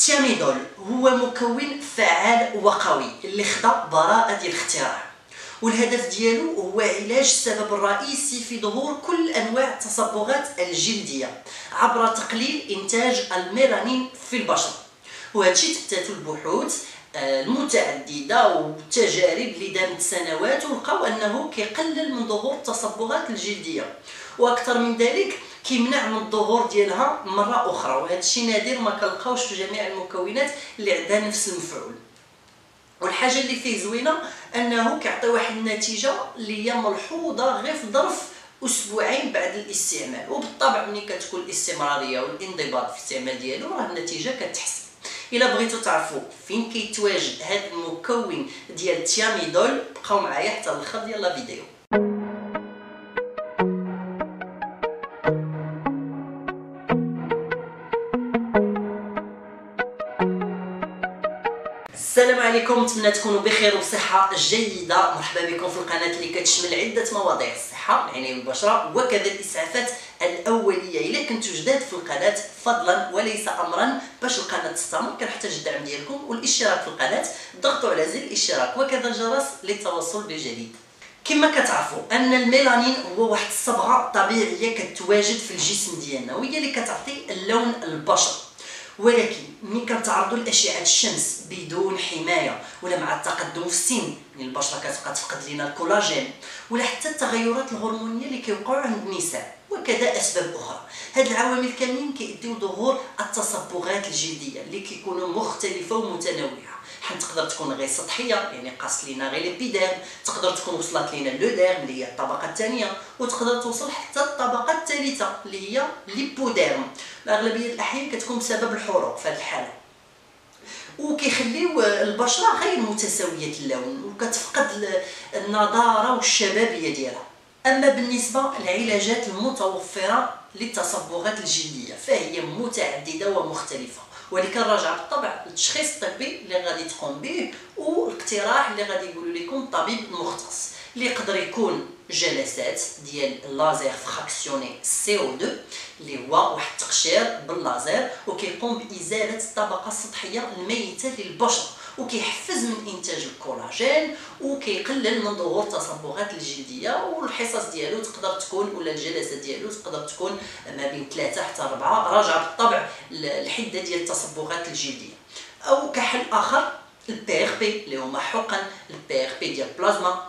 التياميدول هو مكون فعال وقوي اللي خدا براءة ديال الاختراع. والهدف ديالو هو علاج السبب الرئيسي في ظهور كل أنواع التصبغات الجلدية عبر تقليل إنتاج الميلانين في البشره وهذا الشيء تثبتته البحوث آه، المتعددة والتجارب اللي دامت سنوات ولقاو أنه كيقلل من ظهور التصبغات الجلدية. وأكثر من ذلك كيمنع من الظهور ديالها مرة أخرى وهذا الشيء نادر ما كنلقاوش في جميع المكونات اللي عندها نفس المفعول. والحاجة اللي فيه زوينة أنه كيعطي واحد النتيجة اللي هي ملحوظة غير في ظرف أسبوعين بعد الاستعمال. وبالطبع ملي كتكون الاستمرارية والانضباط في الاستعمال ديالو راه النتيجة كتحسن. إلا بغيتو تعرفوا فين كيتواجد هذا المكون ديال التياميدول بقاو معايا حتى الآخر ديال لا فيديو. السلام عليكم نتمنى تكونوا بخير وبصحة جيدة. مرحبا بكم في القناة اللي كتشمل عدة مواضيع الصحة العنايه بالبشره وكذا الإسعافات الأولية. إلا كنتو جداد في القناة فضلا وليس امرا باش القناة تستمر كنحتاج الدعم ديالكم والإشتراك في القناة. ضغطوا على زر الإشتراك وكذا الجرس للتوصل بالجديد كما كتعرفوا أن الميلانين هو واحد الصبغة طبيعية كتواجد في الجسم ديالنا وهي اللي كتعطي اللون البشر. ولكن ملي كنتعرضوا لاشعه الشمس بدون حماية ولا مع التقدم في السن يعني البشرة كتبقى تفقد لنا الكولاجين ولا حتى التغيرات الهرمونية اللي كيوقعوا عند النساء. وكذا أسباب أخرى. هاد العوامل كاملين كيديو ظهور التصبغات الجلدية اللي كيكونوا مختلفة ومتنوعة. تقدر تكون غير سطحية يعني قاص لينا غير l'épiderme تقدر تكون وصلت لينا le derme اللي هي الطبقة الثانية وتقدر توصل حتى الطبقة الثالثه اللي هي l'hypoderme أغلبية الأحيان كتكون بسبب الحروق في هذه الحالة. وكيخليو البشرة غير متساوية اللون وكتفقد النضارة والشبابية ديالها. أما بالنسبة للعلاجات المتوفرة للتصبغات الجلديه فهي متعددة ومختلفة. ولكن راجع بالطبع للتشخيص الطبي اللي غادي تقوم به والاقتراح اللي غادي يقولوا لكم الطبيب المختص اللي يقدر يكون جلسات ديال ال laser fractionné CO2 اللي هو واحد التقشير باللازير وكيقوم بإزالة الطبقة السطحية الميتة للبشرة. وكيحفز من إنتاج الكولاجين وكيقلل من ظهور التصبغات الجلدية والحصص ديالو تقدر تكون ولا الجلسات ديالو تقدر تكون ما بين ثلاثة حتى أربعة راجعة بالطبع الحدة ديال التصبغات الجلدية. أو كحل آخر ال PRP اللي هما حقن ال PRP ديال البلازما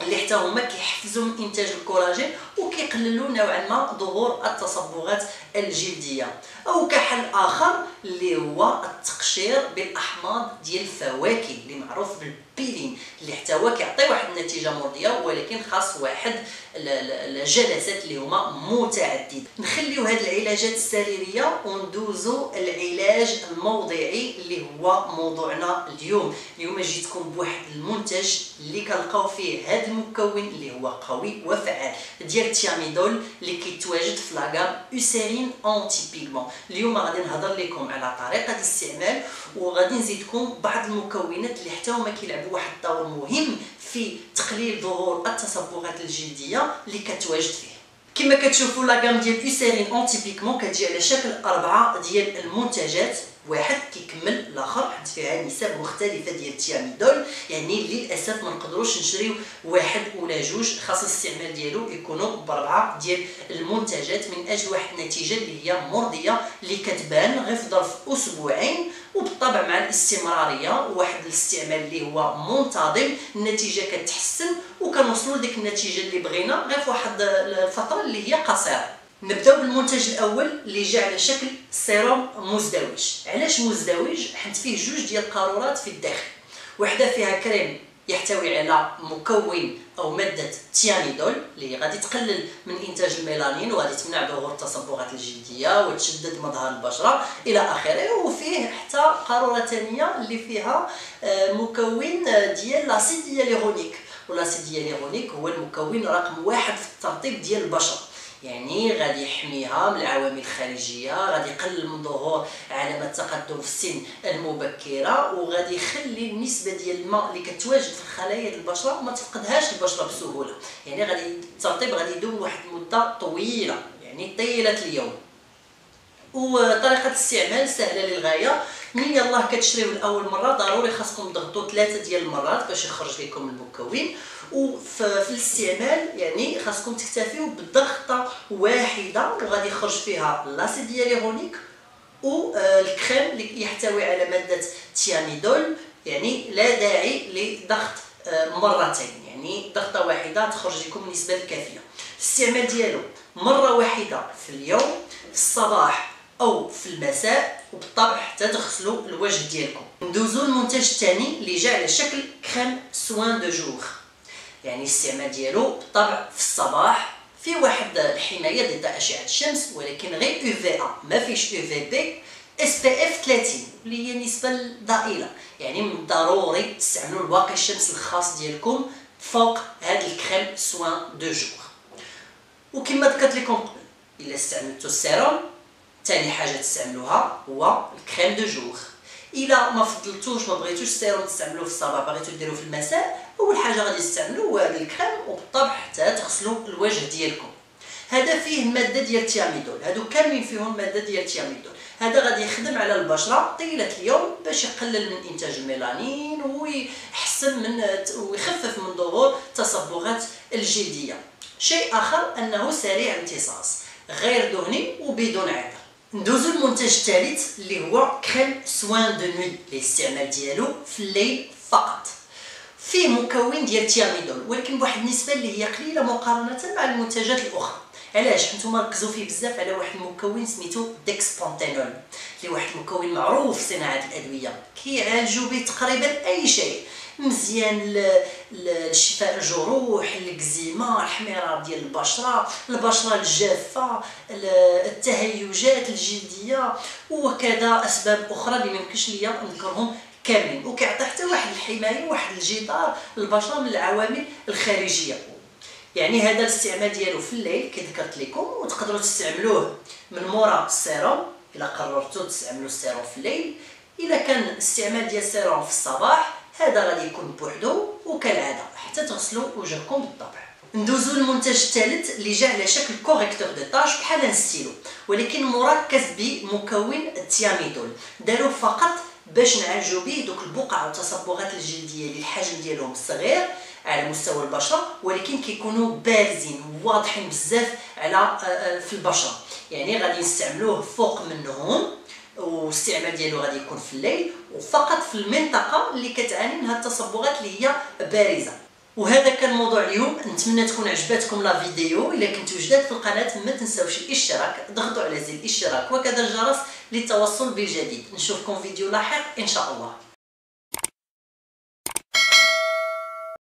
اللي حتى هما كيحفزوا من إنتاج الكولاجين وكيقللوا نوعا ما ظهور التصبغات الجلدية أو كحل آخر اللي هو التقشير بالأحماض ديال الفواكه اللي معروف بالبيلين اللي حتى هو كيعطي واحد النتيجة مرضية ولكن خاص واحد الجلسات اللي هما متعدده نخليو هاد العلاجات السريرية وندوزو العلاج الموضعي اللي هو موضوعنا اليوم. اليوم جيتكم بواحد المنتج اللي كنلقاو فيه هاد المكون اللي هو قوي وفعال ديال ال Thiamidol اللي كيتواجد في la gamme Eucerin Anti-Pigment اليوم غادي نهضر لكم على طريقة الاستعمال وغادي نزيدكم بعض المكونات اللي حتى هما كيلعبوا واحد الدور مهم في تقليل ظهور التصبغات الجلدية اللي كتواجد فيه. كما كتشوفوا la gamme ديال Eucerin Anti-Pigment كتجي على شكل أربعة ديال المنتجات. واحد كيكمل الآخر. حيت فيها نسب مختلفة ديال ال Thiamidol يعني للأسف ما نقدروش نشريو واحد ولا جوج خاص الاستعمال ديالو يكونوا بأربعة ديال المنتجات من أجل واحد النتيجة اللي هي مرضية اللي كتبان غير في ظرف أسبوعين وبالطبع مع الاستمرارية وواحد الاستعمال اللي هو منتظم. النتيجة كتحسن وكنوصلوا لديك النتيجة اللي بغينا غير في واحد الفترة اللي هي قصيرة. نبداو بالمنتج الأول اللي جا على شكل سيروم مزدوج. علاش مزدوج؟ حيت فيه جوج ديال القارورات في الداخل. وحده فيها كريم يحتوي على مكون أو مادة تيانيدول اللي غادي تقلل من إنتاج الميلانين وغادي تمنع ظهور التصبغات الجلدية وتشدد مظهر البشرة إلى آخره. وفيه حتى قارورة ثانية اللي فيها آه، مكون ديال لاسيد هيالورونيك والأسيد هيالورونيك هو المكون رقم واحد في الترطيب ديال البشرة. يعني غادي يحميها من العوامل الخارجية غادي يقلل من ظهور علامات تقدم في السن المبكرة وغادي يخلي النسبة ديال الماء اللي كتواجد في خلايا البشرة ما تفقدهاش البشرة بسهولة. يعني غادي الترطيب غادي يدوم واحد المدة طويلة يعني طيلة اليوم. وطريقه الاستعمال سهلة للغاية. من يلاه كتشريو لأول مرة ضروري خاصكم تضغطوا ثلاثة ديال المرات باش يخرج لكم المكون. وفي الاستعمال يعني خاصكم تكتفيو بضغطة واحدة وغادي يخرج فيها l'acide hyaluronique والكريم اللي يحتوي على مادة Thiamidol. يعني لا داعي لضغط آه، مرتين. يعني ضغطة واحدة تخرج لكم النسبة الكافيه الاستعمال ديالو مرة واحدة في اليوم في الصباح أو في المساء وبالطبع حتى تغسلوا الوجه ديالكم. ندوزو المنتج الثاني اللي جا على شكل كريم soin de jour يعني الاستعمال ديالو بالطبع في الصباح في واحد الحماية ضد أشعة الشمس ولكن غير UVA ما فيش UVB SPF 30 اللي هي نسبة ضئيله يعني من الضروري تستعملوا الواقي الشمس الخاص ديالكم فوق هذا الكريم soin de jour وكما ذكرت لكم قبل إلا استعملتوا السيروم ثاني حاجة تستعملوها هو ال crème de jour إلا ما فضلتوش ما بغيتوش السيروم تستعملوه في الصباح بغيتو ديروه في المساء أول حاجة غادي تستعملوا هو هذا الكريم وبالطبع حتى تغسلوا الوجه ديالكم. هذا فيه مادة ديال التياميدول هادو كاملين فيهم مادة ديال التياميدول هذا غادي يخدم على البشرة طيلة اليوم باش يقلل من إنتاج الميلانين ويحسن من ويخفف من ظهور تصبغات الجلدية. شيء آخر أنه سريع امتصاص. غير دهني وبدون عطر ندوزو المنتج الثالث اللي هو كريم سوان دو نوي الاستعمال ديالو في الليل فقط فيه مكون ديال التياميدول ولكن بواحد النسبة اللي هي قليله مقارنه مع المنتجات الاخرى علاش حنتوما ركزوا فيه بزاف على واحد المكون سميتو ديكسبونتينول اللي واحد المكون معروف في صناعه الادويه كيعالجوا به تقريبا اي شيء مزيان لشفاء الجروح الكزيما الحميرة ديال البشرة البشرة الجافة التهيجات الجلدية وكذا أسباب أخرى اللي ميمكنش ليا نذكرهم كاملين. وكيعطي حتى واحد الحماية واحد الجدار للبشرة من العوامل الخارجية. يعني هذا الاستعمال ديالو في الليل كي ذكرت لكم وتقدروا تستعملوه من مورا السيروم. إلا قررتوا تستعملوا السيروم في الليل. إلا كان الاستعمال ديال السيروم في الصباح هذا غادي يكون بوحدو وكالعاده حتى تغسلوا وجهكم بالطبع. ندوزو للمنتج الثالث اللي جا على شكل correcteur de taches بحال الستيلو ولكن مركز بمكون ال Thiamidol. داروه فقط باش نعالجوا به دوك البقع والتصبغات الجلدية اللي الحجم ديالهم صغير على مستوى البشرة ولكن كيكونوا بارزين واضحين بزاف على آه، آه، في البشرة. يعني غادي نستعملوه فوق منهم. والاستعمال ديالو غادي يكون في الليل وفقط في المنطقة اللي كتعاني من هاد التصبغات اللي هي بارزة. وهذا كان موضوع اليوم. نتمنى تكون عجبتكم لا فيديو. إلا كنتو جداد في القناة ما تنساوش الاشتراك. ضغطوا على زر الاشتراك وكذا الجرس للتوصل بالجديد. نشوفكم فيديو لاحق إن شاء الله.